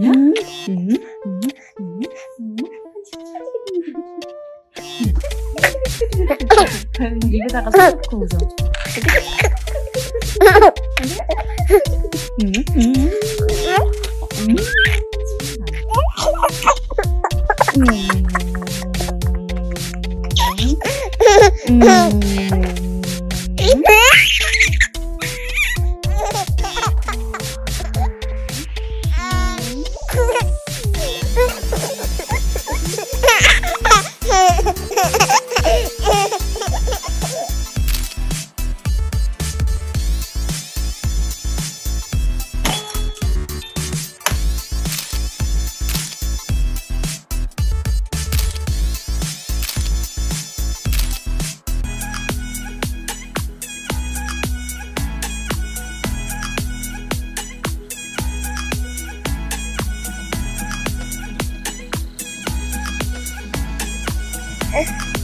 응? 응? 응? 응? 응? 입에다가 손 넣고 웃어. 응? 응? 응? 음. 음. Okay.